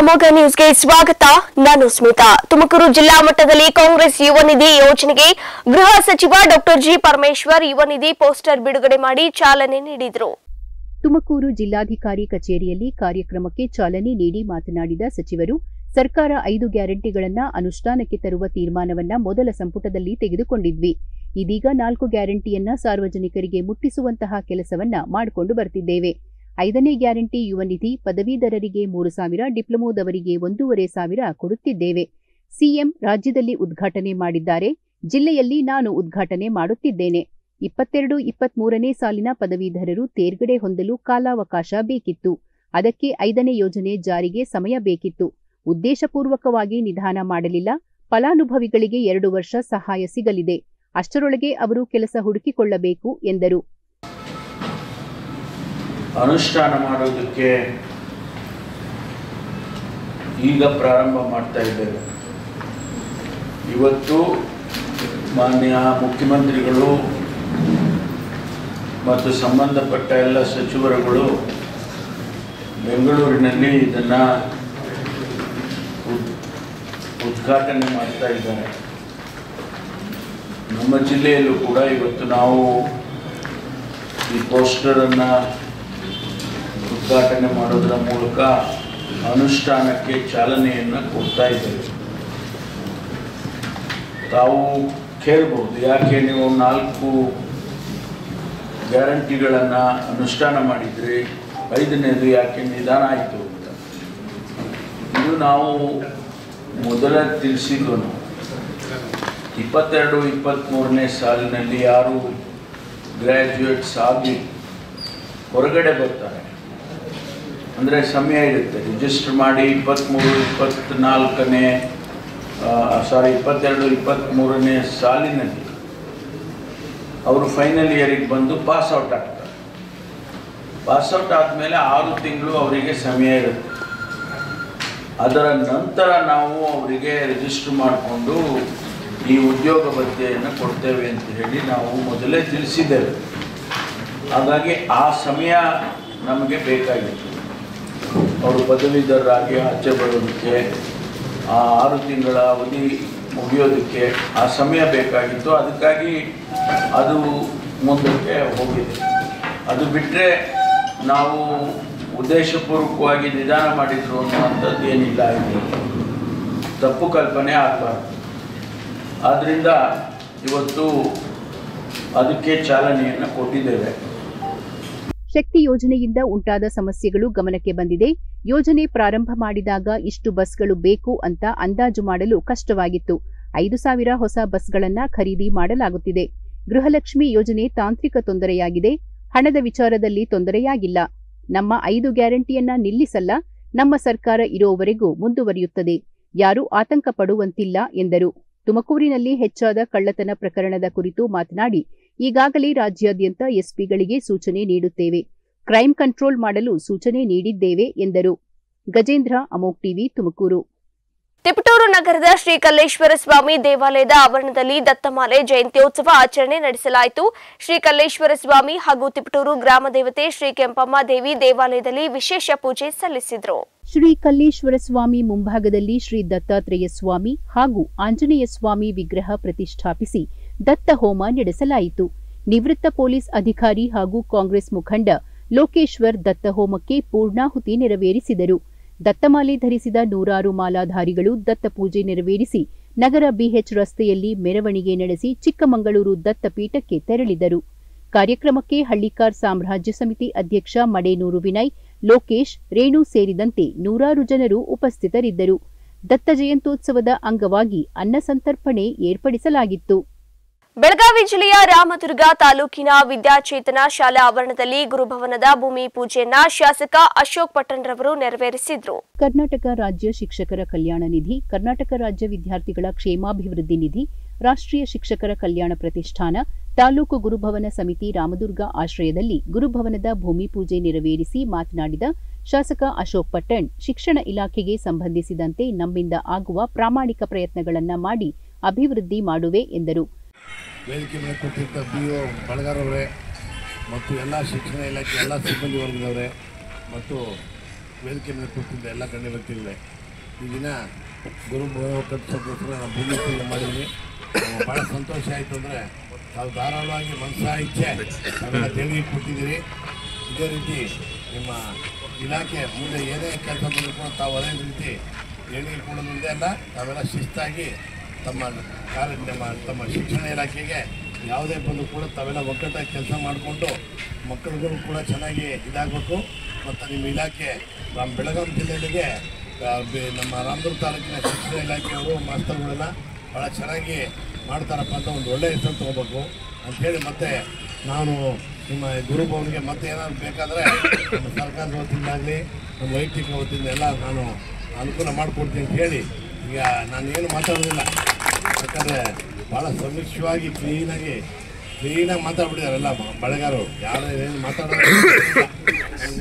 ಅಮೋಘ ನ್ಯೂಸ್ಗೆ ಸ್ವಾಗತ. ನಾನು ಸ್ಮಿತಾ. ತುಮಕೂರು ಜಿಲ್ಲಾ ಮಟ್ಟದಲ್ಲಿ ಕಾಂಗ್ರೆಸ್ ಯುವ ನಿಧಿ ಯೋಜನೆಗೆ ಗೃಹ ಸಚಿವ ಡಾಕ್ಟರ್ ಜಿ ಪರಮೇಶ್ವರ್ ಯುವ ನಿಧಿ ಪೋಸ್ಟರ್ ಬಿಡುಗಡೆ ಮಾಡಿ ಚಾಲನೆ ನೀಡಿದರು. ತುಮಕೂರು ಜಿಲ್ಲಾಧಿಕಾರಿ ಕಚೇರಿಯಲ್ಲಿ ಕಾರ್ಯಕ್ರಮಕ್ಕೆ ಚಾಲನೆ ನೀಡಿ ಮಾತನಾಡಿದ ಸಚಿವರು, ಸರ್ಕಾರ ಐದು ಗ್ಯಾರಂಟಿಗಳನ್ನ ಅನುಷ್ಠಾನಕ್ಕೆ ತರುವ ತೀರ್ಮಾನವನ್ನ ಮೊದಲ ಸಂಪುಟದಲ್ಲಿ ತೆಗೆದುಕೊಂಡಿದ್ವಿ. ಇದೀಗ ನಾಲ್ಕು ಗ್ಯಾರಂಟಿಯನ್ನ ಸಾರ್ವಜನಿಕರಿಗೆ ಮುಟ್ಟಿಸುವಂತಹ ಕೆಲಸವನ್ನ ಮಾಡಿಕೊಂಡು ಬರ್ತಿದ್ದೇವೆ. ಐದನೇ ಗ್ಯಾರಂಟಿ ಯುವ ನಿಧಿ ಪದವೀಧರರಿಗೆ ಮೂರು ಸಾವಿರ, ಡಿಪ್ಲೊಮೋದವರಿಗೆ ಒಂದೂವರೆ ಸಾವಿರ ಕೊಡುತ್ತಿದ್ದೇವೆ. ಸಿಎಂ ರಾಜ್ಯದಲ್ಲಿ ಉದ್ಘಾಟನೆ ಮಾಡಿದ್ದಾರೆ. ಜಿಲ್ಲೆಯಲ್ಲಿ ನಾನು ಉದ್ಘಾಟನೆ ಮಾಡುತ್ತಿದ್ದೇನೆ. ಇಪ್ಪತ್ತೆರಡು, ಇಪ್ಪತ್ಮೂರನೇ ಸಾಲಿನ ಪದವೀಧರರು ತೇರ್ಗಡೆ ಹೊಂದಲು ಕಾಲಾವಕಾಶ ಬೇಕಿತ್ತು. ಅದಕ್ಕೆ ಐದನೇ ಯೋಜನೆ ಜಾರಿಗೆ ಸಮಯ ಬೇಕಿತ್ತು. ಉದ್ದೇಶಪೂರ್ವಕವಾಗಿ ನಿಧಾನ ಮಾಡಲಿಲ್ಲ. ಫಲಾನುಭವಿಗಳಿಗೆ ಎರಡು ವರ್ಷ ಸಹಾಯ ಸಿಗಲಿದೆ. ಅಷ್ಟರೊಳಗೆ ಅವರು ಕೆಲಸ ಹುಡುಕಿಕೊಳ್ಳಬೇಕು ಎಂದರು. ಅನುಷ್ಠಾನ ಮಾಡೋದಕ್ಕೆ ಈಗ ಪ್ರಾರಂಭ ಮಾಡ್ತಾ ಇದ್ದೇವೆ ಇವತ್ತು ಮಾನ್ಯ ಮುಖ್ಯಮಂತ್ರಿಗಳು ಮತ್ತು ಸಂಬಂಧಪಟ್ಟ ಎಲ್ಲ ಸಚಿವರುಗಳು ಬೆಂಗಳೂರಿನಲ್ಲಿ ಇದನ್ನು ಉದ್ಘಾಟನೆ ಮಾಡ್ತಾ ಇದ್ದಾರೆ. ನಮ್ಮ ಜಿಲ್ಲೆಯಲ್ಲೂ ಕೂಡ ಇವತ್ತು ನಾವು ಈ ಪೋಸ್ಟರನ್ನು ಉದ್ಘಾಟನೆ ಮಾಡೋದರ ಮೂಲಕ ಅನುಷ್ಠಾನಕ್ಕೆ ಚಾಲನೆಯನ್ನು ಕೊಡ್ತಾ ಇದ್ದೇವೆ. ತಾವು ಕೇಳ್ಬೋದು, ಯಾಕೆ ನೀವು ನಾಲ್ಕು ಗ್ಯಾರಂಟಿಗಳನ್ನು ಅನುಷ್ಠಾನ ಮಾಡಿದ್ರಿ, ಐದನೇದು ಯಾಕೆ ನಿಧಾನ ಆಯಿತು ಇದು ನಾವು ಮೊದಲ ತಿಳಿಸಿದ್ದು ಇಪ್ಪತ್ತೆರಡು ಇಪ್ಪತ್ತ್ಮೂರನೇ ಸಾಲಿನಲ್ಲಿ ಯಾರು ಗ್ರ್ಯಾಜುಯೇಟ್ಸ್ ಆಗಿ ಹೊರಗಡೆ ಬರ್ತಾರೆ? ಅಂದರೆ ಸಮಯ ಇರುತ್ತೆ. ರಿಜಿಸ್ಟರ್ ಮಾಡಿ ಇಪ್ಪತ್ತ್ಮೂರು ಇಪ್ಪತ್ತ್ನಾಲ್ಕನೇ ಸಾರಿ ಇಪ್ಪತ್ತೆರಡು ಇಪ್ಪತ್ತ್ಮೂರನೇ ಸಾಲಿನಲ್ಲಿ ಅವರು ಫೈನಲ್ ಇಯರಿಗೆ ಬಂದು ಪಾಸ್ ಔಟ್ ಆಗ್ತಾರೆ. ಪಾಸ್ ಔಟ್ ಆದಮೇಲೆ ಆರು ತಿಂಗಳು ಅವರಿಗೆ ಸಮಯ ಇರುತ್ತೆ. ಅದರ ನಂತರ ನಾವು ಅವರಿಗೆ ರಿಜಿಸ್ಟರ್ ಮಾಡಿಕೊಂಡು ಈ ಉದ್ಯೋಗ ಭತ್ಯೆಯನ್ನು ಕೊಡ್ತೇವೆ ಅಂತ ಹೇಳಿ ನಾವು ಮೊದಲೇ ತಿಳಿಸಿದ್ದೇವೆ. ಹಾಗಾಗಿ ಆ ಸಮಯ ನಮಗೆ ಬೇಕಾಗಿತ್ತು. ಅವರು ಪದವೀಧರರಾಗಿ ಆಚೆ ಬರೋದಕ್ಕೆ, ಆ ಆರು ತಿಂಗಳ ಅವಧಿ ಮುಗಿಯೋದಕ್ಕೆ ಆ ಸಮಯ ಬೇಕಾಗಿತ್ತು. ಅದಕ್ಕಾಗಿ ಅದು ಮುಂದಕ್ಕೆ ಹೋಗಿದೆ. ಅದು ಬಿಟ್ಟರೆ ನಾವು ಉದ್ದೇಶಪೂರ್ವಕವಾಗಿ ನಿಧಾನ ಮಾಡಿದ್ರು ಅನ್ನುವಂಥದ್ದು ಏನಿಲ್ಲ. ಇದು ತಪ್ಪು ಕಲ್ಪನೆ ಆಗಬಾರ್ದು. ಆದ್ದರಿಂದ ಇವತ್ತು ಅದಕ್ಕೆ ಚಾಲನೆಯನ್ನು ಕೊಟ್ಟಿದ್ದೇವೆ. ಶಕ್ತಿ ಯೋಜನೆಯಿಂದ ಉಂಟಾದ ಸಮಸ್ಯೆಗಳು ಗಮನಕ್ಕೆ ಬಂದಿದೆ. ಯೋಜನೆ ಪ್ರಾರಂಭ ಮಾಡಿದಾಗ ಇಷ್ಟು ಬಸ್ಗಳು ಬೇಕು ಅಂತ ಅಂದಾಜು ಮಾಡಲು ಕಷ್ಟವಾಗಿತ್ತು. ಐದು ಸಾವಿರ ಹೊಸ ಬಸ್ಗಳನ್ನ ಖರೀದಿ ಮಾಡಲಾಗುತ್ತಿದೆ. ಗೃಹಲಕ್ಷ್ಮಿ ಯೋಜನೆ ತಾಂತ್ರಿಕ ತೊಂದರೆಯಾಗಿದೆ. ಹಣದ ವಿಚಾರದಲ್ಲಿ ತೊಂದರೆಯಾಗಿಲ್ಲ. ನಮ್ಮ ಐದು ಗ್ಯಾರಂಟಿಯನ್ನ ನಿಲ್ಲಿಸಲ್ಲ. ನಮ್ಮ ಸರ್ಕಾರ ಇರೋವರೆಗೂ ಮುಂದುವರಿಯುತ್ತದೆ. ಯಾರೂ ಆತಂಕ ಪಡುವಂತಿಲ್ಲ ಎಂದರು. ತುಮಕೂರಿನಲ್ಲಿ ಹೆಚ್ಚಾದ ಕಳ್ಳತನ ಪ್ರಕರಣದ ಕುರಿತು ಮಾತನಾಡಿ ಈಗಾಗಲೇ ರಾಜ್ಯಾದ್ಯಂತ ಎಸ್ಪಿಗಳಿಗೆ ಸೂಚನೆ ನೀಡುತ್ತೇವೆ. ಕ್ರೈಂ ಕಂಟ್ರೋಲ್ ಮಾಡಲು ಸೂಚನೆ ನೀಡಿದ್ದೇವೆ ಎಂದರು. ಗಜೇಂದ್ರ ಅಮೋಕ್ ಟಿವಿ ತುಮಕೂರು. ತಿಪಟೂರು ನಗರದ ಶ್ರೀ ಕಲ್ಲೇಶ್ವರ ಸ್ವಾಮಿ ದೇವಾಲಯದ ಆವರಣದಲ್ಲಿ ದತ್ತಮಾಲೆ ಜಯಂತ್ಯೋತ್ಸವ ಆಚರಣೆ ನಡೆಸಲಾಯಿತು. ಶ್ರೀ ಕಲ್ಲೇಶ್ವರ ಸ್ವಾಮಿ ಹಾಗೂ ತಿಪಟೂರು ಗ್ರಾಮ ದೇವತೆ ಶ್ರೀ ಕೆಂಪಮ್ಮ ದೇವಿ ದೇವಾಲಯದಲ್ಲಿ ವಿಶೇಷ ಪೂಜೆ ಸಲ್ಲಿಸಿದರು. ಶ್ರೀ ಕಲ್ಲೇಶ್ವರ ಸ್ವಾಮಿ ಮುಂಭಾಗದಲ್ಲಿ ಶ್ರೀ ದತ್ತಾತ್ರೇಯ ಸ್ವಾಮಿ ಹಾಗೂ ಆಂಜನೇಯ ಸ್ವಾಮಿ ವಿಗ್ರಹ ಪ್ರತಿಷ್ಠಾಪಿಸಿ ದತ್ತ ಹೋಮ ನಡೆಸಲಾಯಿತು. ನಿವೃತ್ತ ಪೊಲೀಸ್ ಅಧಿಕಾರಿ ಹಾಗೂ ಕಾಂಗ್ರೆಸ್ ಮುಖಂಡ ಲೋಕೇಶ್ವರ್ ದತ್ತ ಹೋಮಕ್ಕೆ ಪೂರ್ಣಾಹುತಿ ನೆರವೇರಿಸಿದರು. ದತ್ತಮಾಲೆ ಧರಿಸಿದ ನೂರಾರು ಮಾಲಾಧಾರಿಗಳು ದತ್ತ ಪೂಜೆ ನೆರವೇರಿಸಿ ನಗರ ಬಿಎಚ್ ರಸ್ತೆಯಲ್ಲಿ ಮೆರವಣಿಗೆ ನಡೆಸಿ ಚಿಕ್ಕಮಗಳೂರು ದತ್ತಪೀಠಕ್ಕೆ ತೆರಳಿದರು. ಕಾರ್ಯಕ್ರಮಕ್ಕೆ ಹಳ್ಳಿಕಾರ್ ಸಾಮ್ರಾಜ್ಯ ಸಮಿತಿ ಅಧ್ಯಕ್ಷ ಮಡೇನೂರು ವಿನಯ್, ಲೋಕೇಶ್, ರೇಣು ಸೇರಿದಂತೆ ನೂರಾರು ಜನರು ಉಪಸ್ಥಿತರಿದ್ದರು. ದತ್ತ ಜಯಂತ್ಯೋತ್ಸವದ ಅಂಗವಾಗಿ ಅನ್ನಸಂತರ್ಪಣೆ ಏರ್ಪಡಿಸಲಾಗಿತ್ತು. ಬೆಳಗಾವಿ ಜಿಲ್ಲೆಯ ರಾಮದುರ್ಗ ತಾಲೂಕಿನ ವಿದ್ಯಾಚೇತನ ಶಾಲಾ ಆವರಣದಲ್ಲಿ ಗುರುಭವನದ ಭೂಮಿ ಪೂಜೆಯನ್ನ ಶಾಸಕ ಅಶೋಕ್ ಪಟ್ಟಣ್ರವರು ನೆರವೇರಿಸಿದ್ರು. ಕರ್ನಾಟಕ ರಾಜ್ಯ ಶಿಕ್ಷಕರ ಕಲ್ಯಾಣ ನಿಧಿ, ಕರ್ನಾಟಕ ರಾಜ್ಯ ವಿದ್ಯಾರ್ಥಿಗಳ ಕ್ಷೇಮಾಭಿವೃದ್ಧಿ ನಿಧಿ, ರಾಷ್ಟ್ರೀಯ ಶಿಕ್ಷಕರ ಕಲ್ಯಾಣ ಪ್ರತಿಷ್ಠಾನ, ತಾಲೂಕು ಗುರುಭವನ ಸಮಿತಿ ರಾಮದುರ್ಗ ಆಶ್ರಯದಲ್ಲಿ ಗುರುಭವನದ ಭೂಮಿ ಪೂಜೆ ನೆರವೇರಿಸಿ ಮಾತನಾಡಿದ ಶಾಸಕ ಅಶೋಕ್ ಪಟ್ಟಣ್, ಶಿಕ್ಷಣ ಇಲಾಖೆಗೆ ಸಂಬಂಧಿಸಿದಂತೆ ನಮ್ಮಿಂದ ಆಗುವ ಪ್ರಾಮಾಣಿಕ ಪ್ರಯತ್ನಗಳನ್ನು ಮಾಡಿ ಅಭಿವೃದ್ಧಿ ಮಾಡುವೆ ಎಂದರು. ವೇದಿಕೆ ಮೇಲೆ ಕೊಟ್ಟಿದ್ದ ಬಿ ಒ ಬಳಗಾರವರೇ ಮತ್ತು ಎಲ್ಲ ಶಿಕ್ಷಣ ಇಲಾಖೆ, ಎಲ್ಲ ಸಿಬ್ಬಂದಿ ವರ್ಗದವರೇ, ಮತ್ತು ವೇದಿಕೆ ಮೇಲೆ ಕೊಟ್ಟಿದ್ದ ಎಲ್ಲ ಗಣ್ಯ ವ್ಯಕ್ತಿಗಳೇ, ಈ ದಿನ ಗುರು ಕಟ್ಟಿಸೋಕ್ಕೋಸ್ಕರ ನಾವು ಭೂಮಿ ಪೂಜೆ ಮಾಡಿದ್ವಿ. ಭಾಳ ಸಂತೋಷ ಆಯಿತು ಅಂದರೆ ತಾವು ಧಾರಾಳವಾಗಿ ಮನಸ್ಸಾ ಇಚ್ಛೆ ನಾವೆಲ್ಲ ದೇಣಿಗೆ ಕೊಟ್ಟಿದ್ದೀರಿ ಇದೇ ರೀತಿ ನಿಮ್ಮ ಇಲಾಖೆ ಮುಂದೆ ಏನೇ ಕೆಲಸ ಬಂದರೂ ಕೂಡ ತಾವು ಅದೇ ರೀತಿ ದೇಣಿಗೆ ಮುಂದೆ ಅಲ್ಲ ತಾವೆಲ್ಲ ಶಿಸ್ತಾಗಿ ತಮ್ಮ ಕಾರ್ಯ ತಮ್ಮ ಶಿಕ್ಷಣ ಇಲಾಖೆಗೆ ಯಾವುದೇ ಬಂದು ಕೂಡ ತಾವೆಲ್ಲ ಒಗ್ಗಟ್ಟಾಗಿ ಕೆಲಸ ಮಾಡಿಕೊಂಡು ಮಕ್ಕಳಿಗೂ ಕೂಡ ಚೆನ್ನಾಗಿ ಇದಾಗಬೇಕು. ಮತ್ತು ನಿಮ್ಮ ಇಲಾಖೆ, ನಮ್ಮ ಬೆಳಗಾವಿ ಜಿಲ್ಲೆಗೆ ನಮ್ಮ ರಾಮದುರ್ಗ ತಾಲೂಕಿನ ಶಿಕ್ಷಣ ಇಲಾಖೆಯವರು, ಮಾಸ್ತರ್ಗಳೆಲ್ಲ ಭಾಳ ಚೆನ್ನಾಗಿ ಮಾಡ್ತಾರಪ್ಪ ಅಂತ ಒಂದು ಒಳ್ಳೆಯ ಹೆಸರು ತೊಗೋಬೇಕು ಅಂಥೇಳಿ ಮತ್ತೆ ನಾನು ನಿಮ್ಮ ಗುರುಭವನಿಗೆ ಮತ್ತೆ ಏನಾದ್ರು ಬೇಕಾದರೆ ನಮ್ಮ ಸರ್ಕಾರದ ವತಿಯಿಂದಾಗಲಿ, ನಮ್ಮ ವೈಯಕ್ತಿಕ ವತಿಯಿಂದ ಎಲ್ಲ ನಾನು ಅನುಕೂಲ ಮಾಡಿಕೊಡ್ತೀನಿ ಅಂತ ಹೇಳಿ ಈಗ ನಾನು ಏನು ಮಾತಾಡೋದಿಲ್ಲ. ಯಾಕಂದರೆ ಭಾಳ ಸಮೀಕ್ಷವಾಗಿ ಕ್ಲೀನಾಗಿ ಕ್ಲೀನಾಗಿ ಮಾತಾಡ್ಬಿಟ್ಟಿದಾರೆಲ್ಲ ಬಳೆಗಾರರು. ಯಾರು ಏನು ಮಾತಾಡೋದು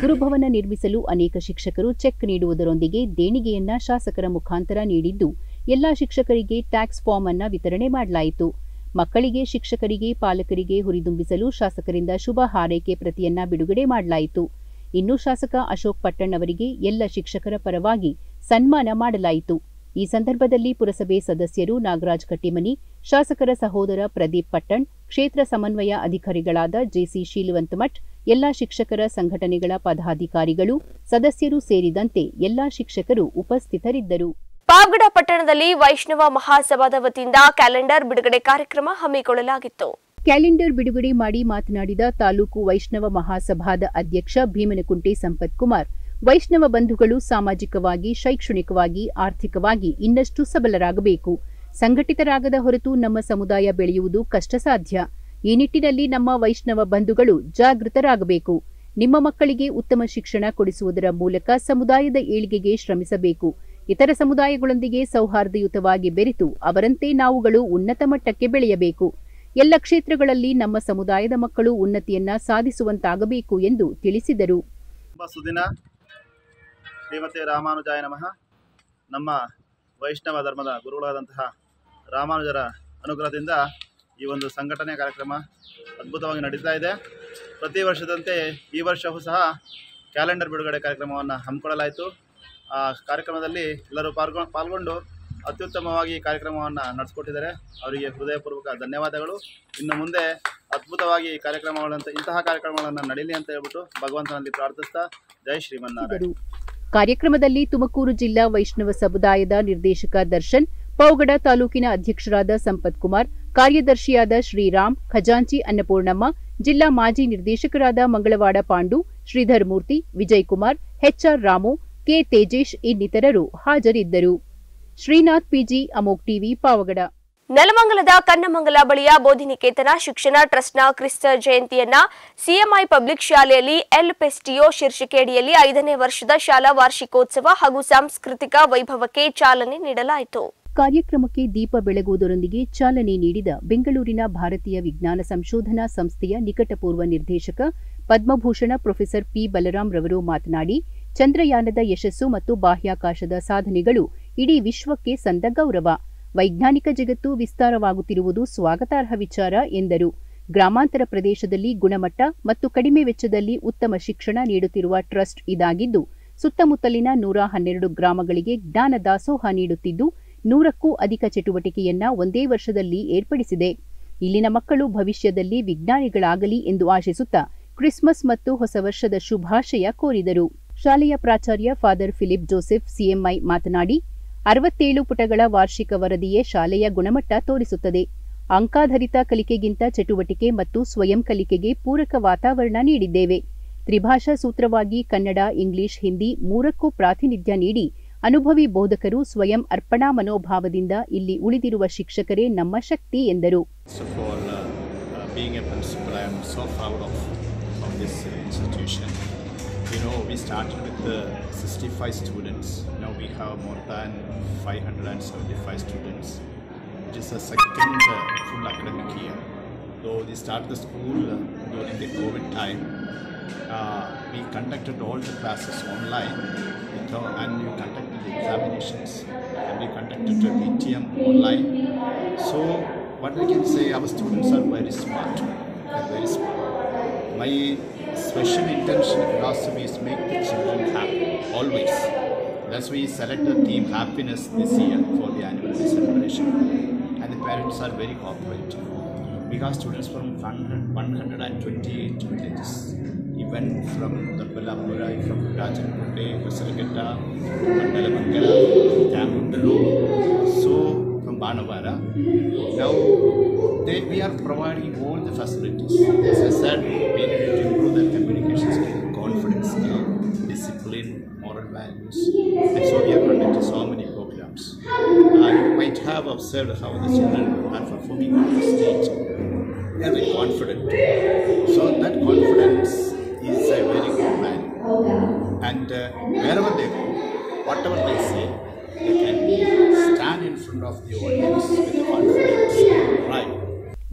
ಗುರುಭವನ ನಿರ್ಮಿಸಲು ಅನೇಕ ಶಿಕ್ಷಕರು ಚೆಕ್ ನೀಡುವುದರೊಂದಿಗೆ ದೇಣಿಗೆಯನ್ನ ಶಾಸಕರ ಮುಖಾಂತರ ನೀಡಿದ್ದು, ಎಲ್ಲಾ ಶಿಕ್ಷಕರಿಗೆ ಟ್ಯಾಕ್ಸ್ ಫಾರ್ಮ್ ಅನ್ನ ವಿತರಣೆ ಮಾಡಲಾಯಿತು. ಮಕ್ಕಳಿಗೆ, ಶಿಕ್ಷಕರಿಗೆ, ಪಾಲಕರಿಗೆ ಹುರಿದುಂಬಿಸಲು ಶಾಸಕರಿಂದ ಶುಭ ಹಾರೈಕೆ ಪ್ರತಿಯನ್ನ ಬಿಡುಗಡೆ ಮಾಡಲಾಯಿತು. ಇನ್ನು ಶಾಸಕ ಅಶೋಕ್ ಪಟ್ಟಣ್ ಅವರಿಗೆ ಎಲ್ಲ ಶಿಕ್ಷಕರ ಪರವಾಗಿ ಸನ್ಮಾನ ಮಾಡಲಾಯಿತು. ಈ ಸಂದರ್ಭದಲ್ಲಿ ಪುರಸಭೆ ಸದಸ್ಯರು ನಾಗರಾಜ್ ಕಟ್ಟಿಮನಿ ಶಾಸಕರ ಸಹೋದರ ಪ್ರದೀಪ್ ಪಟ್ಟಣ್ ಕ್ಷೇತ್ರ ಸಮನ್ವಯ ಅಧಿಕಾರಿಗಳಾದ ಜೆಸಿ ಶೀಲವಂತಮಠ್ ಎಲ್ಲಾ ಶಿಕ್ಷಕರ ಸಂಘಟನೆಗಳ ಪದಾಧಿಕಾರಿಗಳು ಸದಸ್ಯರು ಸೇರಿದಂತೆ ಎಲ್ಲಾ ಶಿಕ್ಷಕರು ಉಪಸ್ಥಿತರಿದ್ದರು. ಪಾವಗಡ ಪಟ್ಟಣದಲ್ಲಿ ವೈಷ್ಣವ ಮಹಾಸಭಾದ ವತಿಯಿಂದ ಕ್ಯಾಲೆಂಡರ್ ಬಿಡುಗಡೆ ಕಾರ್ಯಕ್ರಮ ಹಮ್ಮಿಕೊಳ್ಳಲಾಗಿತ್ತು. ಕ್ಯಾಲೆಂಡರ್ ಬಿಡುಗಡೆ ಮಾಡಿ ಮಾತನಾಡಿದ ತಾಲೂಕು ವೈಷ್ಣವ ಮಹಾಸಭಾದ ಅಧ್ಯಕ್ಷ ಭೀಮನಕುಂಟೆ ಸಂಪತ್ ಕುಮಾರ್ ವೈಷ್ಣವ ಬಂಧುಗಳು ಸಾಮಾಜಿಕವಾಗಿ, ಶೈಕ್ಷಣಿಕವಾಗಿ, ಆರ್ಥಿಕವಾಗಿ ಇನ್ನಷ್ಟು ಸಬಲರಾಗಬೇಕು. ಸಂಘಟಿತರಾಗದ ಹೊರತು ನಮ್ಮ ಸಮುದಾಯ ಬೆಳೆಯುವುದು ಕಷ್ಟ ಸಾಧ್ಯ ಈ ನಿಟ್ಟಿನಲ್ಲಿ ನಮ್ಮ ವೈಷ್ಣವ ಬಂಧುಗಳು ಜಾಗೃತರಾಗಬೇಕು. ನಿಮ್ಮ ಮಕ್ಕಳಿಗೆ ಉತ್ತಮ ಶಿಕ್ಷಣ ಕೊಡಿಸುವುದರ ಮೂಲಕ ಸಮುದಾಯದ ಏಳಿಗೆಗೆ ಶ್ರಮಿಸಬೇಕು. ಇತರ ಸಮುದಾಯಗಳೊಂದಿಗೆ ಸೌಹಾರ್ದಯುತವಾಗಿ ಬೆರೆತು ಅವರಂತೆ ನಾವುಗಳು ಉನ್ನತ ಮಟ್ಟಕ್ಕೆ ಬೆಳೆಯಬೇಕು. ಎಲ್ಲ ಕ್ಷೇತ್ರಗಳಲ್ಲಿ ನಮ್ಮ ಸಮುದಾಯದ ಮಕ್ಕಳು ಉನ್ನತಿಯನ್ನ ಸಾಧಿಸುವಂತಾಗಬೇಕು ಎಂದು ತಿಳಿಸಿದರು. ಶ್ರೀಮತಿ ರಾಮಾನುಜಾಯ ನಮಃ. ನಮ್ಮ ವೈಷ್ಣವ ಧರ್ಮದ ಗುರುಗಳಾದಂತಹ ರಾಮಾನುಜರ ಅನುಗ್ರಹದಿಂದ ಈ ಒಂದು ಸಂಘಟನೆ ಕಾರ್ಯಕ್ರಮ ಅದ್ಭುತವಾಗಿ ನಡೀತಾ ಇದೆ. ಪ್ರತಿ ವರ್ಷದಂತೆ ಈ ವರ್ಷವೂ ಸಹ ಕ್ಯಾಲೆಂಡರ್ ಬಿಡುಗಡೆ ಕಾರ್ಯಕ್ರಮವನ್ನು ಹಮ್ಮಿಕೊಳ್ಳಲಾಯಿತು. ಆ ಕಾರ್ಯಕ್ರಮದಲ್ಲಿ ಎಲ್ಲರೂ ಪಾಲ್ಗೊ, ಪಾಲ್ಗೊಂಡು ಅತ್ಯುತ್ತಮವಾಗಿ ಕಾರ್ಯಕ್ರಮವನ್ನು ನಡೆಸ್ಕೊಟ್ಟಿದ್ದಾರೆ. ಅವರಿಗೆ ಹೃದಯಪೂರ್ವಕ ಧನ್ಯವಾದಗಳು. ಇನ್ನು ಮುಂದೆ ಅದ್ಭುತವಾಗಿ ಕಾರ್ಯಕ್ರಮಗಳಂತ, ಇಂತಹ ಕಾರ್ಯಕ್ರಮಗಳನ್ನು ನಡೀಲಿ ಅಂತ ಹೇಳ್ಬಿಟ್ಟು ಭಗವಂತನಲ್ಲಿ ಪ್ರಾರ್ಥಿಸ್ತಾ ಜೈ ಶ್ರೀಮನ್ನಾರಾಯಣ. ಕಾರ್ಯಕ್ರಮದಲ್ಲಿ ತುಮಕೂರು ಜಿಲ್ಲಾ ವೈಷ್ಣವ ಸಮುದಾಯದ ನಿರ್ದೇಶಕ ದರ್ಶನ್, ಪೌಗಡ ತಾಲೂಕಿನ ಅಧ್ಯಕ್ಷರಾದ ಸಂಪತ್ ಕುಮಾರ್, ಕಾರ್ಯದರ್ಶಿಯಾದ ಶ್ರೀರಾಮ್, ಖಜಾಂಚಿ ಅನ್ನಪೂರ್ಣಮ್ಮ, ಜಿಲ್ಲಾ ಮಾಜಿ ನಿರ್ದೇಶಕರಾದ ಮಂಗಳವಾಡ ಪಾಂಡು, ಶ್ರೀಧರ್ ಮೂರ್ತಿ, ವಿಜಯ್ ಕುಮಾರ್, ಎಚ್ಆರ್ ರಾಮು, ಕೆ ತೇಜೇಶ್ ಇನ್ನಿತರರು ಹಾಜರಿದ್ದರು. Srinath PG, Amogh TV, Pavagada. ನೆಲಮಂಗಲದ Kannamangala ಬಳಿಯ ಬೋಧಿನಿಕೇತನ ಶಿಕ್ಷಣ ಟ್ರಸ್ಟ್ನ ಕ್ರಿಸ್ತ ಜಯಂತಿಯನ್ನ ಸಿಎಂಐ ಪಬ್ಲಿಕ್ ಶಾಲೆಯಲ್ಲಿ ಎಲ್ ಪೆಸ್ಟಿಯೋ ಶೀರ್ಷಿಕೆಯಡಿಯಲ್ಲಿ ಐದನೇ ವರ್ಷದ ಶಾಲಾ ವಾರ್ಷಿಕೋತ್ಸವ ಹಾಗೂ ಸಾಂಸ್ಕೃತಿಕ ವೈಭವಕ್ಕೆ ಚಾಲನೆ ನೀಡಲಾಯಿತು. ಕಾರ್ಯಕ್ರಮಕ್ಕೆ ದೀಪ ಬೆಳಗುವುದರೊಂದಿಗೆ ಚಾಲನೆ ನೀಡಿದ ಬೆಂಗಳೂರಿನ ಭಾರತೀಯ ವಿಜ್ಞಾನ ಸಂಶೋಧನಾ ಸಂಸ್ಥೆಯ ನಿಕಟಪೂರ್ವ ನಿರ್ದೇಶಕ ಪದ್ಮಭೂಷಣ ಪ್ರೊಫೆಸರ್ ಪಿ ಬಲರಾಮ್ ರವರು ಮಾತನಾಡಿ, ಚಂದ್ರಯಾನದ ಯಶಸ್ಸು ಮತ್ತು ಬಾಹ್ಯಾಕಾಶದ ಸಾಧನೆಗಳು ಇಡೀ ವಿಶ್ವಕ್ಕೆ ಸಂದ ಗೌರವ. ವೈಜ್ಞಾನಿಕ ಜಗತ್ತು ವಿಸ್ತಾರವಾಗುತ್ತಿರುವುದು ಸ್ವಾಗತಾರ್ಹ ವಿಚಾರ ಎಂದರು. ಗ್ರಾಮಾಂತರ ಪ್ರದೇಶದಲ್ಲಿ ಗುಣಮಟ್ಟ ಮತ್ತು ಕಡಿಮೆ ವೆಚ್ಚದಲ್ಲಿ ಉತ್ತಮ ಶಿಕ್ಷಣ ನೀಡುತ್ತಿರುವ ಟ್ರಸ್ಟ್ ಇದಾಗಿದ್ದು, ಸುತ್ತಮುತ್ತಲಿನ ನೂರ ಹನ್ನೆರಡು ಗ್ರಾಮಗಳಿಗೆ ಜ್ಞಾನ ದಾಸೋಹ ನೀಡುತ್ತಿದ್ದು, ನೂರಕ್ಕೂ ಅಧಿಕ ಚಟುವಟಿಕೆಯನ್ನ ಒಂದೇ ವರ್ಷದಲ್ಲಿ ಏರ್ಪಡಿಸಿದೆ. ಇಲ್ಲಿನ ಮಕ್ಕಳು ಭವಿಷ್ಯದಲ್ಲಿ ವಿಜ್ಞಾನಿಗಳಾಗಲಿ ಎಂದು ಆಶಿಸುತ್ತಾ ಕ್ರಿಸ್ಮಸ್ ಮತ್ತು ಹೊಸ ವರ್ಷದ ಶುಭಾಶಯ ಕೋರಿದರು. ಶಾಲೆಯ ಪ್ರಾಚಾರ್ಯ ಫಾದರ್ ಫಿಲಿಪ್ ಜೋಸೆಫ್, ಸಿಎಂಐ ಮಾತನಾಡಿ ಅರವತ್ತೇಳು ಪುಟಗಳ ವಾರ್ಷಿಕ ವರದಿಯೇ ಶಾಲೆಯ ಗುಣಮಟ್ಟ ತೋರಿಸುತ್ತದೆ. ಅಂಕಾಧರಿತ ಕಲಿಕೆಗಿಂತ ಚಟುವಟಿಕೆ ಮತ್ತು ಸ್ವಯಂ ಕಲಿಕೆಗೆ ಪೂರಕ ವಾತಾವರಣ ನೀಡಿದ್ದೇವೆ. ತ್ರಿಭಾಷಾ ಸೂತ್ರವಾಗಿ ಕನ್ನಡ ಇಂಗ್ಲಿಷ್ ಹಿಂದಿ ಮೂರಕ್ಕೂ ಪ್ರಾತಿನಿಧ್ಯ ನೀಡಿ ಅನುಭವಿ ಬೋಧಕರು ಸ್ವಯಂ ಅರ್ಪಣಾ ಮನೋಭಾವದಿಂದ ಇಲ್ಲಿ ಉಳಿದಿರುವ ಶಿಕ್ಷಕರೇ ನಮ್ಮ ಶಕ್ತಿ ಎಂದರು. Uh, being a principal, I am so proud of, of this uh, institution. You know, we started with uh, 65 students. Now we have more than 575 students. It is the second uh, full academic year. Though we started the school uh, during the COVID time, uh, we conducted all the classes online we conducted the examinations and we conducted the VTM online. So what we can say, our students are very smart. They're very smart. My special intention philosophy is make the children happy always. That's why we select the theme happiness this year for the annual celebration. And the parents are very cooperative. We have students from 100, 128 villages. Even from the Bellapura, from Rajankote, Vasaragata, Mandalamangala, Tamundulu, so from Banavara. Now they, we are providing all the facilities. As I said, we need to improve their communication skill, confidence skill, discipline, moral values. And so we are conducting so many programs. Uh, you might have observed how the children are performing on the stage. Very confident.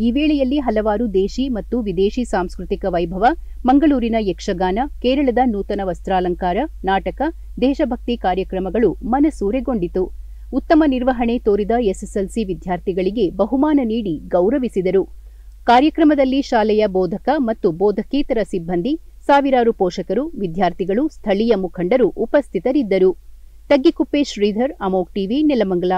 ಈ ವೇಳೆಯಲ್ಲಿ ಹಲವಾರು ದೇಶಿ ಮತ್ತು ವಿದೇಶಿ ಸಾಂಸ್ಕೃತಿಕ ವೈಭವ, ಮಂಗಳೂರಿನ ಯಕ್ಷಗಾನ, ಕೇರಳದ ನೂತನ ವಸ್ತ್ರಾಲಂಕಾರ, ನಾಟಕ, ದೇಶಭಕ್ತಿ ಕಾರ್ಯಕ್ರಮಗಳು ಮನಸೂರೆಗೊಂಡಿತು. ಉತ್ತಮ ನಿರ್ವಹಣೆ ತೋರಿದ ಎಸ್ಎಸ್ಎಲ್ಸಿ ವಿದ್ಯಾರ್ಥಿಗಳಿಗೆ ಬಹುಮಾನ ನೀಡಿ ಗೌರವಿಸಿದರು. ಕಾರ್ಯಕ್ರಮದಲ್ಲಿ ಶಾಲೆಯ ಬೋಧಕ ಮತ್ತು ಬೋಧಕೇತರ ಸಿಬ್ಬಂದಿ, ಸಾವಿರಾರು ಪೋಷಕರು, ವಿದ್ಯಾರ್ಥಿಗಳು, ಸ್ಥಳೀಯ ಮುಖಂಡರು ಉಪಸ್ಥಿತರಿದ್ದರು. ತಗ್ಗಿಕುಪ್ಪೆ ಶ್ರೀಧರ್, ಅಮೋಕ್ ಟಿವಿ, ನೆಲಮಂಗಲ.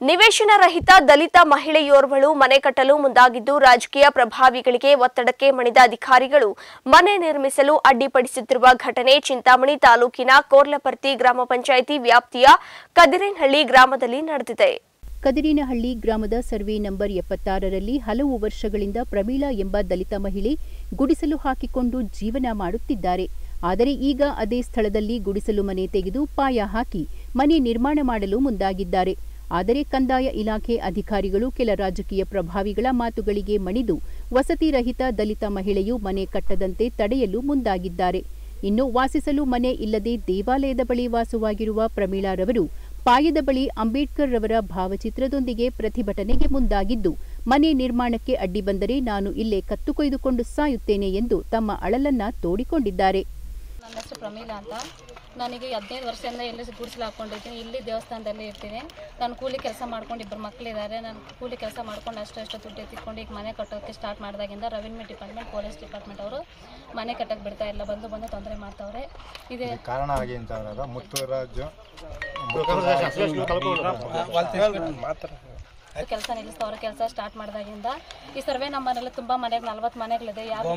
ನಿವೇಶನ ರಹಿತ ದಲಿತ ಮಹಿಳೆಯೋರ್ವಳು ಮನೆ ಕಟ್ಟಲು ಮುಂದಾಗಿದ್ದು ರಾಜಕೀಯ ಪ್ರಭಾವಿಗಳಿಗೆ ಒತ್ತಡಕ್ಕೆ ಮಣಿದ ಅಧಿಕಾರಿಗಳು ಮನೆ ನಿರ್ಮಿಸಲು ಅಡ್ಡಿಪಡಿಸುತ್ತಿರುವ ಘಟನೆ ಚಿಂತಾಮಣಿ ತಾಲೂಕಿನ ಕೋರ್ಲಪರ್ತಿ ಗ್ರಾಮ ಪಂಚಾಯಿತಿ ವ್ಯಾಪ್ತಿಯ ಕದಿರೇನಹಳ್ಳಿ ಗ್ರಾಮದಲ್ಲಿ ನಡೆದಿದೆ. ಕದಿರೇನಹಳ್ಳಿ ಗ್ರಾಮದ ಸರ್ವೆ ನಂಬರ್ ಎಪ್ಪತ್ತಾರರಲ್ಲಿ ಹಲವು ವರ್ಷಗಳಿಂದ ಪ್ರಮೀಳಾ ಎಂಬ ದಲಿತ ಮಹಿಳೆ ಗುಡಿಸಲು ಹಾಕಿಕೊಂಡು ಜೀವನ ಮಾಡುತ್ತಿದ್ದಾರೆ. ಆದರೆ ಈಗ ಅದೇ ಸ್ಥಳದಲ್ಲಿ ಗುಡಿಸಲು ಮನೆ ತೆಗೆದು ಪಾಯ ಹಾಕಿ ಮನೆ ನಿರ್ಮಾಣ ಮಾಡಲು ಮುಂದಾಗಿದ್ದಾರೆ. ಆದರೆ ಕಂದಾಯ ಇಲಾಖೆ ಅಧಿಕಾರಿಗಳು ಕೆಲ ರಾಜಕೀಯ ಪ್ರಭಾವಿಗಳ ಮಾತುಗಳಿಗೆ ಮಣಿದು ವಸತಿ ರಹಿತ ದಲಿತ ಮಹಿಳೆಯು ಮನೆ ಕಟ್ಟದಂತೆ ತಡೆಯಲು ಮುಂದಾಗಿದ್ದಾರೆ. ಇನ್ನು ವಾಸಿಸಲು ಮನೆ ಇಲ್ಲದೆ ದೇವಾಲಯದ ಬಳಿ ವಾಸವಾಗಿರುವ ಪ್ರಮೀಳಾರವರು ಪಾಯದ ಬಳಿ ಅಂಬೇಡ್ಕರ್ ರವರ ಭಾವಚಿತ್ರದೊಂದಿಗೆ ಪ್ರತಿಭಟನೆಗೆ ಮುಂದಾಗಿದ್ದು, ಮನೆ ನಿರ್ಮಾಣಕ್ಕೆ ಅಡ್ಡಿ ಬಂದರೆ ನಾನು ಇಲ್ಲೇ ಕತ್ತು ಕೊಯ್ದುಕೊಂಡು ಸಾಯುತ್ತೇನೆ ಎಂದು ತಮ್ಮ ಅಳಲನ್ನ ತೋಡಿಕೊಂಡಿದ್ದಾರೆ. ನನಗೆ ಹದಿನೈದು ವರ್ಷದಿಂದ ಇಲ್ಲಿ ಗುಡಿಸಲು ಹಾಕ್ಕೊಂಡಿದ್ದೀನಿ ಇಲ್ಲಿ ದೇವಸ್ಥಾನದಲ್ಲಿ ಇರ್ತೀನಿ. ನಾನು ಕೂಲಿ ಕೆಲಸ ಮಾಡ್ಕೊಂಡು ಇಬ್ಬರು ಮಕ್ಕಳಿದ್ದಾರೆ ನಾನು ಕೂಲಿ ಕೆಲಸ ಮಾಡ್ಕೊಂಡು ಅಷ್ಟು ಅಷ್ಟು ದುಡ್ಡು ಎತ್ತಿಕೊಂಡು ಈಗ ಮನೆ ಕಟ್ಟೋಕ್ಕೆ ಸ್ಟಾರ್ಟ್ ಮಾಡಿದಾಗಿಂದ ರೆವಿನ್ಯೂ ಡಿಪಾರ್ಟ್ಮೆಂಟ್ ಪೊಲೀಸ್ ಡಿಪಾರ್ಟ್ಮೆಂಟ್ ಅವರು ಮನೆ ಕಟ್ಟಕ್ಕೆ ಬಿಡ್ತಾ ಇಲ್ಲ. ಬಂದು ಬಂದು ತೊಂದರೆ ಮಾಡ್ತಾವ್ರೆ. ಇದೆ. ಕಾರಣ ಆಗಿ ಮುತ್ತುರಾಜು ಕೆಲಸ ನಿಲ್ಲಿಸ್ತವ್ರೆ ಕೆಲಸ ಸ್ಟಾರ್ಟ್ ಮಾಡಿದಾಗಿಂದ ಈ ಸರ್ವೆ ನಮ್ಮ ಮನೇಲಿ ತುಂಬಾ ಮನೆಗೆ ನಲ್ವತ್ತು ಮನೆಗಳಿದೆ. ಯಾರು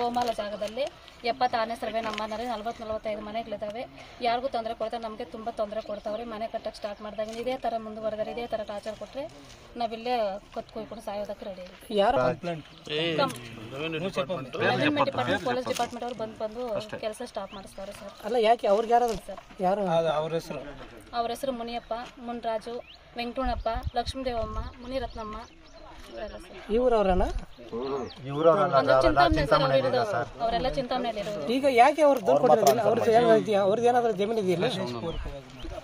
ಗೋಮಾಲ. ಜಾಗದಲ್ಲಿ ಎಪ್ಪತ್ತಾರನೇ ಸರ್ವೆ ನಂಬರ್ನಲ್ಲಿ ನಲ್ವತ್ತು ನಲ್ವತ್ತೈದು ಮನೆಗಳಿದ್ದಾವೆ ಯಾರಿಗೂ ತೊಂದರೆ ಕೊಡ್ತಾರೆ ನಮಗೆ ತುಂಬಾ ತೊಂದರೆ ಕೊಡ್ತಾವ್ರಿ. ಮನೆ ಕಟ್ಟಕ್ಕೆ ಸ್ಟಾರ್ಟ್ ಮಾಡಿದಾಗ ಇದೇ ಥರ ಮುಂದುವರೆದರೆ ಇದೇ ತರ ಟಾರ್ಚರ್ ಕೊಟ್ರೆ ನಾವಿಲ್ಲೇ ಕೊತ್ ಕುಯ್ಕೊಂಡು ಸಾಯೋದಕ್ಕೆ ರೆಡಿ ಡಿಪಾರ್ಟ್ಮೆಂಟ್ ಪೊಲೀಸ್ ಡಿಪಾರ್ಟ್ಮೆಂಟ್ ಅವ್ರು ಬಂದು ಬಂದು ಕೆಲಸ ಸ್ಟಾಪ್ ಮಾಡಿಸ್ತಾರೆ ಸರ್ ಅಲ್ಲ ಯಾಕೆ? ಅವ್ರಿಗೆ ಯಾರು ಸರ್. ಯಾರು? ಅವ್ರ ಹೆಸರು ಮುನಿಯಪ್ಪ ಮುನ್ರಾಜು ವೆಂಕಟಣ್ಣಪ್ಪ ಲಕ್ಷ್ಮೀದೇವಮ್ಮ ಮುನಿರತ್ನಮ್ಮ. ಇವರೆಲ್ಲ ಸರ್ ಇವ್ರವ್ರನ್ನ ಇವರು ಒಂದು ಚಿಂತಾಮಣಿ ಸರ್ ಅವ್ರು ಇರೋದು ಅವರೆಲ್ಲ ಚಿಂತಾಮಣಿಯಲ್ಲಿ ಇರೋದು. ಈಗ ಯಾಕೆ ಅವ್ರು ದುಡ್ಡು ಕೊಟ್ಟಿರೋದಿಲ್ಲ? ಅವ್ರದ್ದು ಏನಾದ್ರು ಅವ್ರದ್ದು ಏನಾದ್ರು ಜಮೀನು ಇದೆಯಲ್ಲ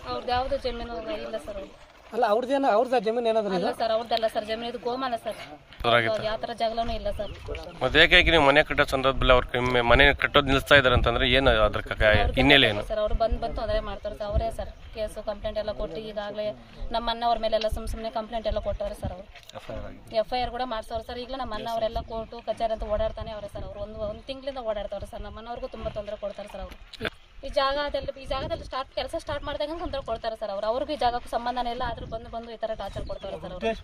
ಅವ್ರದ್ದು ಯಾವ್ದು ಜಮೀನು ಇಲ್ಲ ಸರ್ ಅವ್ರು ಅಲ್ಲ ಅವ್ರದ್ದೇನ ಅವ್ರದ ಜಮೀನು ಏನಾದ್ರೂ ಅಲ್ಲ ಸರ್ ಅವ್ರದ್ದಲ್ಲ ಸರ್ ಜಮೀನು ಇದು ಗೋಮಾಲ ಸರ್. ಯಾವ ತರ ಜಗಳನೂ ಇಲ್ಲ ಸರ್. ಮತ್ತೆ ಏಕಾಏಕಿ ನೀವು ಮನೆ ಕಟ್ಟೋ ಸಂದರ್ಭದಲ್ಲಿ ಅವ್ರ ಮನೆ ಕಟ್ಟೋದು ನಿಲ್ಲಿಸ್ತಾ ಇದಾರೆ ಅಂತಂದ್ರೆ ಏನು ಅದ್ರ ಹಿನ್ನೆಲೆ ಏನು? ಸರ್ ಅವ್ರು ಬಂದು ಬಂತು ಅದೇ ಮಾಡ್ತಾರೆ ಸರ್ ಅವರೇ ಸರ್. ಕೇಸು ಕಂಪ್ಲೇಂಟ್ ಎಲ್ಲ ಕೊಟ್ಟು ಈಗಾಗಲೇ ನಮ್ಮ ಅಣ್ಣವ್ರ ಮೇಲೆಲ್ಲ ಸುಮ್ ಸುಮ್ಮನೆ ಕಂಪ್ಲೇಂಟ್ ಎಲ್ಲ ಕೊಟ್ಟವ್ರೆ ಸರ್ ಅವರು. ಎಫ್ ಐ ಆರ್ ಕೂಡ ಮಾಡ್ಸವ್ರೆ ಸರ್ ಈಗಲೂ ನಮ್ಮ ಅಣ್ಣ ಅವರೆಲ್ಲ ಕೋರ್ಟು ಕಚೇರಿ ಅಂತ ಓಡಾಡ್ತಾನೆ ಅವರೇ ಸರ್ ಅವರು. ಒಂದು ಒಂದು ತಿಂಗಳಿಂದ ಓಡಾಡ್ತಾವ್ರೆ ಸರ್ ನಮ್ಮ ಅಣ್ಣವ್ರಿಗೂ ತುಂಬ ತೊಂದರೆ ಕೊಡ್ತಾರೆ ಸರ್ ಅವರು. ಈ ಜಾಗದಲ್ಲಿ ಈ ಜಾಗದಲ್ಲಿ ಸ್ಟಾರ್ಟ್ ಕೆಲಸ ಸ್ಟಾರ್ಟ್ ಮಾಡಿದಾಗ ತೊಂದರೆ ಕೊಡ್ತಾರೆ ಸರ್ ಅವರು? ಅವ್ರಿಗೂ ಈ ಜಾಗಕ್ಕೂ ಸಂಬಂಧನೇ ಇಲ್ಲ ಆದ್ರೂ ಬಂದು ಬಂದು ಈ ತರ ಟಾರ್ಚರ್ ಕೊಡ್ತಾರೆ ಸರ್ ಕೆಲಸ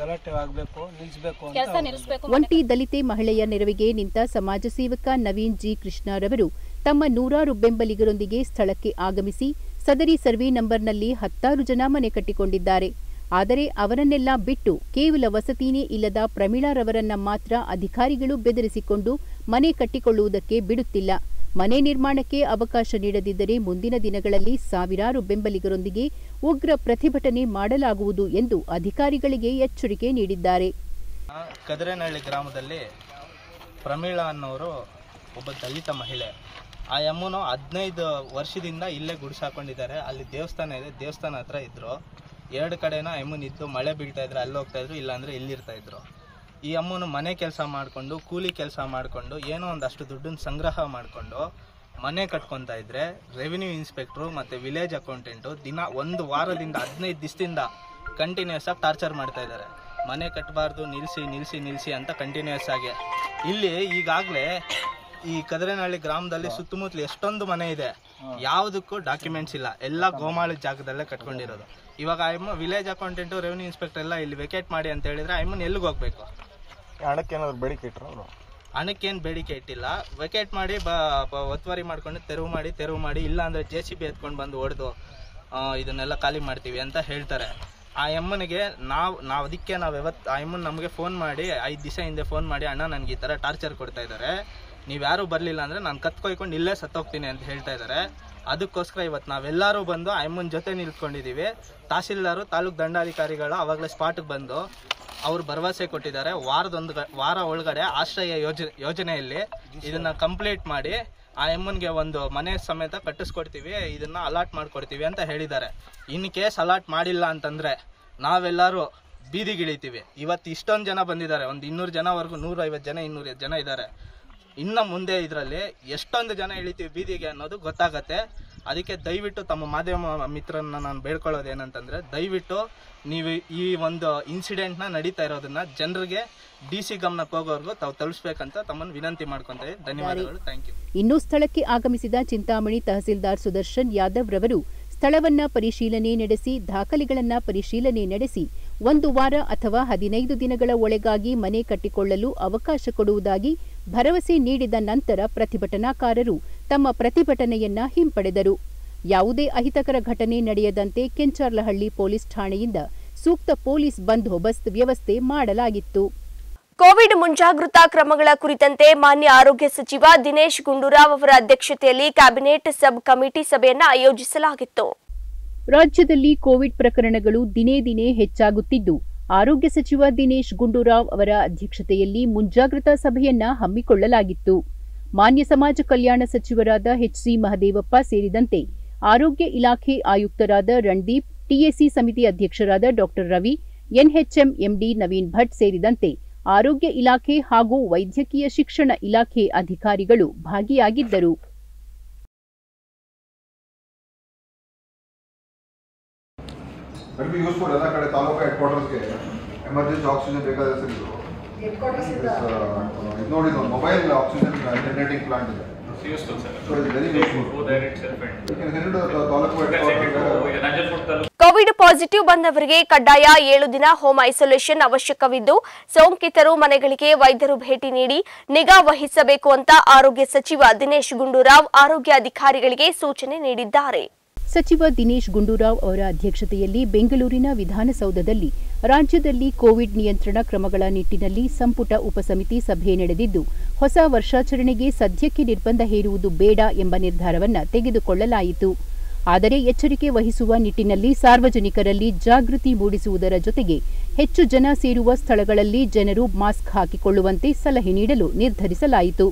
ಗಲಾಟೆ ಆಗಬೇಕು ನಿಲ್ಲಿಸಬೇಕು ಕೆಲಸ ನಿಲ್ಲಿಸ್ಬೇಕು ಒಂಟಿ ದಲಿತೆ ಮಹಿಳೆಯ ನೆರವಿಗೆ ನಿಂತ ಸಮಾಜ ಸೇವಕ ನವೀನ್ ಜಿ ಕೃಷ್ಣರವರು ತಮ್ಮ ನೂರಾರು ಬೆಂಬಲಿಗರೊಂದಿಗೆ ಸ್ಥಳಕ್ಕೆ ಆಗಮಿಸಿ ಸದರಿ ಸರ್ವೆ ನಂಬರ್ನಲ್ಲಿ ಹತ್ತಾರು ಜನ ಮನೆ ಕಟ್ಟಿಕೊಂಡಿದ್ದಾರೆ. ಆದರೆ ಅವರನ್ನೆಲ್ಲ ಬಿಟ್ಟು ಕೇವಲ ವಸತಿನೇ ಇಲ್ಲದ ಪ್ರಮೀಳಾರವರನ್ನ ಮಾತ್ರ ಅಧಿಕಾರಿಗಳು ಬೆದರಿಸಿಕೊಂಡು ಮನೆ ಕಟ್ಟಿಕೊಳ್ಳುವುದಕ್ಕೆ ಬಿಡುತ್ತಿಲ್ಲ. ಮನೆ ನಿರ್ಮಾಣಕ್ಕೆ ಅವಕಾಶ ನೀಡದಿದ್ದರೆ ಮುಂದಿನ ದಿನಗಳಲ್ಲಿ ಸಾವಿರಾರು ಬೆಂಬಲಿಗರೊಂದಿಗೆ ಉಗ್ರ ಪ್ರತಿಭಟನೆ ಮಾಡಲಾಗುವುದು ಎಂದು ಅಧಿಕಾರಿಗಳಿಗೆ ಎಚ್ಚರಿಕೆ ನೀಡಿದ್ದಾರೆ. ಕದರೇನಹಳ್ಳಿ ಗ್ರಾಮದಲ್ಲಿ ಪ್ರಮೀಳಾ ಅನ್ನೋರು ಒಬ್ಬ ದಲಿತ ಮಹಿಳೆ. ಆ ಯಮ್ಮನು ಹದಿನೈದು ವರ್ಷದಿಂದ ಇಲ್ಲೇ ಗುಡಿಸಾಕೊಂಡಿದ್ದಾರೆ ಅಲ್ಲಿ ದೇವಸ್ಥಾನ ಇದೆ. ದೇವಸ್ಥಾನ ಹತ್ರ ಇದ್ರು. ಎರಡು ಕಡೆನ ಅಮ್ಮನ ಇದ್ದು ಮಳೆ ಬೀಳ್ತಾ ಇದ್ರೆ ಅಲ್ಲಿ ಹೋಗ್ತಾ ಇದ್ರು, ಇಲ್ಲಾಂದ್ರೆ ಇಲ್ಲಿರ್ತಾ ಇದ್ರು. ಈ ಅಮ್ಮನ ಮನೆ ಕೆಲಸ ಮಾಡಿಕೊಂಡು ಕೂಲಿ ಕೆಲಸ ಮಾಡಿಕೊಂಡು ಏನೋ ಒಂದಷ್ಟು ದುಡ್ಡನ್ನು ಸಂಗ್ರಹ ಮಾಡಿಕೊಂಡು ಮನೆ ಕಟ್ಕೊತಾ ಇದ್ರೆ ರೆವಿನ್ಯೂ ಇನ್ಸ್ಪೆಕ್ಟ್ರು ಮತ್ತು ವಿಲೇಜ್ ಅಕೌಂಟೆಂಟು ದಿನ ಒಂದು ವಾರದಿಂದ ಹದಿನೈದು ದಿವಸದಿಂದ ಕಂಟಿನ್ಯೂಸ್ ಆಗಿ ಟಾರ್ಚರ್ ಮಾಡ್ತಾ ಇದ್ದಾರೆ. ಮನೆ ಕಟ್ಟಬಾರ್ದು ನಿಲ್ಲಿಸಿ ನಿಲ್ಲಿಸಿ ನಿಲ್ಲಿಸಿ ಅಂತ ಕಂಟಿನ್ಯೂಸ್ ಆಗಿ. ಇಲ್ಲಿ ಈಗಾಗಲೇ ಈ ಕದರೇನಹಳ್ಳಿ ಗ್ರಾಮದಲ್ಲಿ ಸುತ್ತಮುತ್ತಲು ಎಷ್ಟೊಂದು ಮನೆ ಇದೆ. ಯಾವುದಕ್ಕೂ ಡಾಕ್ಯುಮೆಂಟ್ಸ್ ಇಲ್ಲ. ಎಲ್ಲ ಗೋಮಾಳಿ ಜಾಗದಲ್ಲೇ ಕಟ್ಕೊಂಡಿರೋದು. ಇವಾಗ ಐಮ್ ವಿಲೇಜ್ ಅಕೌಂಟೆಂಟು ರೆವಿನ್ಯೂ ಇನ್ಸ್ಪೆಕ್ಟರ್ ಎಲ್ಲ ಇಲ್ಲಿ ವೆಕೇಟ್ ಮಾಡಿ ಅಂತ ಹೇಳಿದ್ರೆ ಐಮ್ಮನ್ ಎಲ್ಲಿಗೆ ಹೋಗ್ಬೇಕು? ಹಣಕ್ಕೆ ಏನಾದ್ರು ಬೇಡಿಕೆ ಇಟ್ರು ಅವರು? ಹಣಕ್ಕೇನು ಬೇಡಿಕೆ ಇಟ್ಟಿಲ್ಲ. ವೆಕೇಟ್ ಮಾಡಿ ಬ ಒತ್ತುವರಿ ಮಾಡ್ಕೊಂಡು ತೆರವು ಮಾಡಿ ತೆರವು ಮಾಡಿ ಇಲ್ಲ ಅಂದ್ರೆ ಜೆ ಸಿ ಬಿ ಎತ್ಕೊಂಡು ಬಂದು ಹೊಡೆದು ಇದನ್ನೆಲ್ಲ ಖಾಲಿ ಮಾಡ್ತೀವಿ ಅಂತ ಹೇಳ್ತಾರೆ. ಆ ಎಮ್ಮನಿಗೆ ನಾವು ನಾವು ಅದಕ್ಕೆ ನಾವು ಯಾವತ್ತು ಆ ಎಮ್ಮನ್ ನಮಗೆ ಫೋನ್ ಮಾಡಿ, ಐದು ದಿವಸ ಹಿಂದೆ ಫೋನ್ ಮಾಡಿ, ಅಣ್ಣ, ನನಗೆ ಈ ಥರ ಟಾರ್ಚರ್ ಕೊಡ್ತಾ ಇದ್ದಾರೆ ನೀವು ಯಾರು ಬರಲಿಲ್ಲ ಅಂದರೆ ನಾನು ಕತ್ಕೊಯ್ಕೊಂಡು ಇಲ್ಲೇ ಸತ್ತೋಗ್ತೀನಿ ಅಂತ ಹೇಳ್ತಾ ಇದ್ದಾರೆ ಅದಕ್ಕೋಸ್ಕರ ಇವತ್ತು ನಾವೆಲ್ಲರೂ ಬಂದು ಆ ಜೊತೆ ನಿಂತ್ಕೊಂಡಿದ್ದೀವಿ ತಹಸೀಲ್ದಾರು, ತಾಲೂಕು ದಂಡಾಧಿಕಾರಿಗಳು ಅವಾಗಲೇ ಸ್ಪಾಟ್ಗೆ ಬಂದು ಅವ್ರು ಭರವಸೆ ಕೊಟ್ಟಿದ್ದಾರೆ. ವಾರದೊಂದು ವಾರ ಒಳಗಡೆ ಆಶ್ರಯ ಯೋಜನೆ ಯೋಜನೆಯಲ್ಲಿ ಇದನ್ನ ಕಂಪ್ಲೀಟ್ ಮಾಡಿ ಆ ಎಮ್ಮನ್ಗೆ ಒಂದು ಮನೆ ಸಮೇತ ಕಟ್ಟಿಸ್ಕೊಡ್ತೀವಿ, ಇದನ್ನ ಅಲಾಟ್ ಮಾಡ್ಕೊಡ್ತೀವಿ ಅಂತ ಹೇಳಿದ್ದಾರೆ. ಇನ್ ಕೇಸ್ ಅಲಾಟ್ ಮಾಡಿಲ್ಲ ಅಂತಂದ್ರೆ ನಾವೆಲ್ಲರೂ ಬೀದಿಗಿಳಿತೀವಿ ಇವತ್ತು ಇಷ್ಟೊಂದು ಜನ ಬಂದಿದ್ದಾರೆ. ಒಂದು ಇನ್ನೂರು ಜನವರೆಗೂ ನೂರೈವತ್ತು ಜನ ಇನ್ನೂರು ಜನ ಇದ್ದಾರೆ. ಇನ್ನು ಮುಂದೆ ಇದರಲ್ಲಿ ಎಷ್ಟೊಂದು ಜನ ಇಳಿತೀವಿ ಬೀದಿಗೆ ಅನ್ನೋದು ಗೊತ್ತಾಗತ್ತೆ. ಅದಕ್ಕೆ ದಯವಿಟ್ಟು ತಮ್ಮ ಮಾಧ್ಯಮ ಮಿತ್ರರನ್ನ ನಾನು ಬೇಡ್ಕೊಳ್ಳೋದು ಏನಂತಂದ್ರೆ ದಯವಿಟ್ಟು ನೀವು ಈ ಒಂದು ಇನ್ಸಿಡೆಂಟ್ನ ನಡೀತಾ ಇರೋದನ್ನ ಜನರಿಗೆ ಡಿ ಸಿ ಗಮನಕ್ಕೆ ಹೋಗೋವರೆಗೂ ತಾವು ತಲುಪಿಸ್ಬೇಕಂತ ತಮ್ಮನ್ನು ವಿನಂತಿ ಮಾಡ್ಕೊಂತೇವೆ. ಧನ್ಯವಾದಗಳು. ಥ್ಯಾಂಕ್ ಯು ಇನ್ನು ಸ್ಥಳಕ್ಕೆ ಆಗಮಿಸಿದ ಚಿಂತಾಮಣಿ ತಹಸೀಲ್ದಾರ್ ಸುದರ್ಶನ್ ಯಾದವ್ ರವರು ಸ್ಥಳವನ್ನ ಪರಿಶೀಲನೆ ನಡೆಸಿ ದಾಖಲೆಗಳನ್ನ ಪರಿಶೀಲನೆ ನಡೆಸಿ ಒಂದು ವಾರ ಅಥವಾ ಹದಿನೈದು ದಿನಗಳ ಒಳಗಾಗಿ ಮನೆ ಕಟ್ಟಿಕೊಳ್ಳಲು ಅವಕಾಶ ಕೊಡುವುದಾಗಿ ಭರವಸೆ ನೀಡಿದ ನಂತರ ಪ್ರತಿಭಟನಾಕಾರರು ತಮ್ಮ ಪ್ರತಿಭಟನೆಯನ್ನ ಹಿಂಪಡೆದರು. ಯಾವುದೇ ಅಹಿತಕರ ಘಟನೆ ನಡೆಯದಂತೆ ಕೆಂಚಾರ್ಲಹಳ್ಳಿ ಪೊಲೀಸ್ ಠಾಣೆಯಿಂದ ಸೂಕ್ತ ಪೊಲೀಸ್ ಬಂದೋಬಸ್ತ್ ವ್ಯವಸ್ಥೆ ಮಾಡಲಾಗಿತ್ತು. ಕೋವಿಡ್ ಮುಂಜಾಗೃತಾ ಕ್ರಮಗಳ ಕುರಿತಂತೆ ಮಾನ್ಯ ಆರೋಗ್ಯ ಸಚಿವ ದಿನೇಶ್ ಗುಂಡೂರಾವ್ ಅವರ ಅಧ್ಯಕ್ಷತೆಯಲ್ಲಿ ಕ್ಯಾಬಿನೆಟ್ ಸಬ್ ಕಮಿಟಿ ಸಭೆಯನ್ನು ಆಯೋಜಿಸಲಾಗಿತ್ತು. ರಾಜ್ಯದಲ್ಲಿ ಕೋವಿಡ್ ಪ್ರಕರಣಗಳು ದಿನೇ ದಿನೇ ಹೆಚ್ಚಾಗುತ್ತಿದ್ದು ಆರೋಗ್ಯ ಸಚಿವ ದಿನೇಶ್ ಗುಂಡೂರಾವ್ ಅವರ ಅಧ್ಯಕ್ಷತೆಯಲ್ಲಿ ಮುಂಜಾಗ್ರತಾ ಸಭೆಯನ್ನ ಹಮ್ಮಿಕೊಳ್ಳಲಾಗಿತ್ತು. ಮಾನ್ಯ ಸಮಾಜ ಕಲ್ಯಾಣ ಸಚಿವರಾದ ಎಚ್ಸಿ ಮಹದೇವಪ್ಪ ಸೇರಿದಂತೆ ಆರೋಗ್ಯ ಇಲಾಖೆ ಆಯುಕ್ತರಾದ ರಣದೀಪ್, ಟಿಎಸಿ ಸಮಿತಿ ಅಧ್ಯಕ್ಷರಾದ ಡಾ ರವಿ ಎನ್ಎಚ್ಎಂ ಎಂಡಿ ನವೀನ್ ಭಟ್ ಸೇರಿದಂತೆ ಆರೋಗ್ಯ ಇಲಾಖೆ ಹಾಗೂ ವೈದ್ಯಕೀಯ ಶಿಕ್ಷಣ ಇಲಾಖೆ ಅಧಿಕಾರಿಗಳು ಭಾಗಿಯಾಗಿದ್ದರು. ಎಮರ್ಜೆನ್ಸಿ ಆಕ್ಸಿಜನ್ ಬೇಕಾದ ಸರ್ ಇದು ಇದು ನೋಡಿ ಒಂದು ಮೊಬೈಲ್ ಆಕ್ಸಿಜನ್ ಜನರೇಟಿಂಗ್ ಪ್ಲಾಂಟ್ ಇದೆ ಕೋವಿಡ್ ಪಾಸಿಟಿವ್ ಬಂದವರಿಗೆ ಕಡ್ಡಾಯ ಏಳು ದಿನ ಹೋಮ್ ಐಸೋಲೇಷನ್ ಅವಶ್ಯಕವಿದ್ದು ಸೋಂಕಿತರು ಮನೆಗಳಿಗೆ ವೈದ್ಯರು ಭೇಟಿ ನೀಡಿ ನಿಗಾ ವಹಿಸಬೇಕು ಅಂತ ಆರೋಗ್ಯ ಸಚಿವ ದಿನೇಶ್ ಗುಂಡೂರಾವ್ ಆರೋಗ್ಯ ಅಧಿಕಾರಿಗಳಿಗೆ ಸೂಚನೆ ನೀಡಿದ್ದಾರೆ. ಸಚಿವ ದಿನೇಶ್ ಗುಂಡೂರಾವ್ ಅವರ ಅಧ್ಯಕ್ಷತೆಯಲ್ಲಿ ಬೆಂಗಳೂರಿನ ವಿಧಾನಸೌಧದಲ್ಲಿ ರಾಜ್ಯದಲ್ಲಿ ಕೋವಿಡ್ ನಿಯಂತ್ರಣ ಕ್ರಮಗಳ ನಿಟ್ಟಿನಲ್ಲಿ ಸಂಪುಟ ಉಪಸಮಿತಿ ಸಭೆ ನಡೆದಿದ್ದು, ಹೊಸ ವರ್ಷಾಚರಣೆಗೆ ಸದ್ಯಕ್ಕೆ ನಿರ್ಬಂಧ ಹೇರುವುದು ಬೇಡ ಎಂಬ ನಿರ್ಧಾರವನ್ನು ತೆಗೆದುಕೊಳ್ಳಲಾಯಿತು. ಆದರೆ ಎಚ್ಚರಿಕೆ ವಹಿಸುವ ನಿಟ್ಟಿನಲ್ಲಿ ಸಾರ್ವಜನಿಕರಲ್ಲಿ ಜಾಗೃತಿ ಮೂಡಿಸುವುದರ ಜೊತೆಗೆ ಹೆಚ್ಚು ಜನ ಸೇರುವ ಸ್ಥಳಗಳಲ್ಲಿ ಜನರು ಮಾಸ್ಕ್ ಹಾಕಿಕೊಳ್ಳುವಂತೆ ಸಲಹೆ ನೀಡಲು ನಿರ್ಧರಿಸಲಾಯಿತು.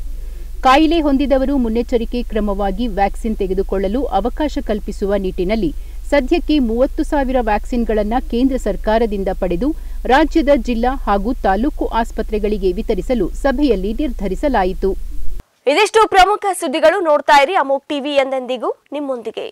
ಕಾಯಿಲೆ ಹೊಂದಿದವರು ಮುನ್ನೆಚ್ಚರಿಕೆ ಕ್ರಮವಾಗಿ ವ್ಯಾಕ್ಸಿನ್ ತೆಗೆದುಕೊಳ್ಳಲು ಅವಕಾಶ ಕಲ್ಪಿಸುವ ನಿಟ್ಟಿನಲ್ಲಿ ಸದ್ಯಕ್ಕೆ ಮೂವತ್ತು ಸಾವಿರ ವ್ಯಾಕ್ಸಿನ್ಗಳನ್ನು ಕೇಂದ್ರ ಸರ್ಕಾರದಿಂದ ಪಡೆದು ರಾಜ್ಯದ ಜಿಲ್ಲಾ ಹಾಗೂ ತಾಲೂಕು ಆಸ್ಪತ್ರೆಗಳಿಗೆ ವಿತರಿಸಲು ಸಭೆಯಲ್ಲಿ ನಿರ್ಧರಿಸಲಾಯಿತು. ಇದಿಷ್ಟು ಪ್ರಮುಖ ಸುದ್ದಿಗಳು ನೋಡ್ತಾ ಇರಿ. ಅಮೋಕ್ ಟಿವಿ ಎಂದೆಂದಿಗೂ ನಿಮ್ಮೊಂದಿಗೆ.